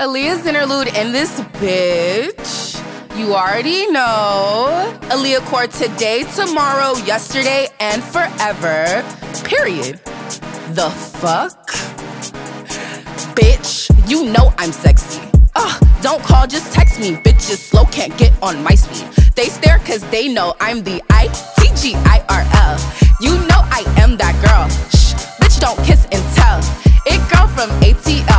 Aliyah's Interlude in this bitch. You already know. Aliyah Core today, tomorrow, yesterday, and forever. Period. The fuck? Bitch, you know I'm sexy. Ugh, don't call, just text me. Bitches slow, can't get on my speed. They stare cause they know I'm the I-T-G-I-R-L. You know I am that girl. Shh, bitch, don't kiss and tell. It girl from ATL.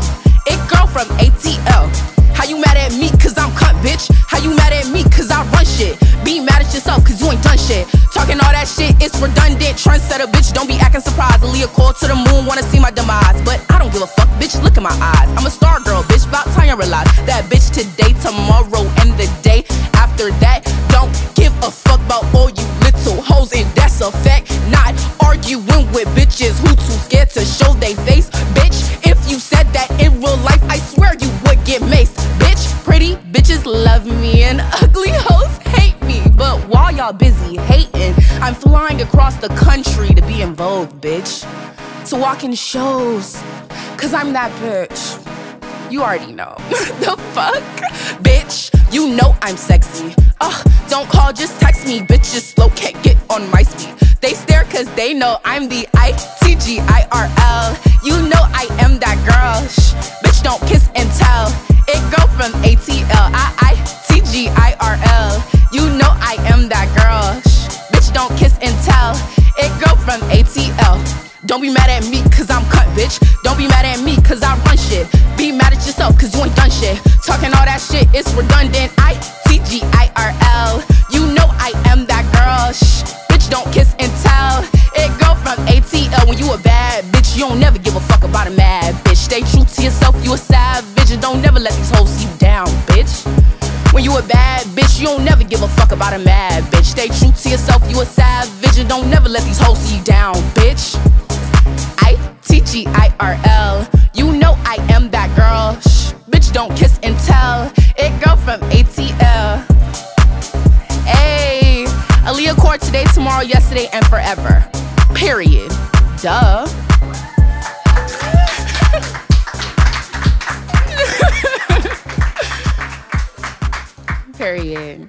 It girl from ATL. How you mad at me cause I'm cunt, bitch? How you mad at me cause I run shit? Be mad at yourself cause you ain't done shit. Talking all that shit, it's redundant. Trendsetter, bitch, don't be acting surprised. Aaliyah call to the moon, wanna see my demise. But I don't give a fuck, bitch, look in my eyes. I'm a star girl, bitch, about time you realize that bitch today, tomorrow, and the day after that. Don't give a fuck about all you little hoes, and that's a fact. Not arguing with bitches who too scared to show they face. Love me, and ugly hoes hate me. But while y'all busy hating, I'm flying across the country to be in Vogue, bitch. To walk in shows, cause I'm that bitch. You already know. the fuck? Bitch, you know I'm sexy. Ugh, don't call, just text me. Bitches slow, can't get on my speed. They stare cause they know I'm the I-T-G-I-R-L. You know It go from A-T-L. Don't be mad at me cause I'm cut, bitch. Don't be mad at me cause I run shit. Be mad at yourself cause you ain't done shit. Talking all that shit, it's redundant. I T G I R L. You know I am that girl. Shh, bitch, don't kiss and tell. It go from ATL when you a bad bitch. You don't never give a fuck about a mad bitch. Stay true to yourself, you a savage. And don't never let these hoes see you down, bitch. When you a bad bitch, you don't never give a fuck about a mad bitch. Stay true to yourself, you a savage. And don't never let these hoes see you down, bitch. I T G I R L. You know I am that girl. Shh, bitch, don't kiss and tell. It go from ATL. Hey, Aliyah Core today, tomorrow, yesterday, and forever. Period. Duh. Period.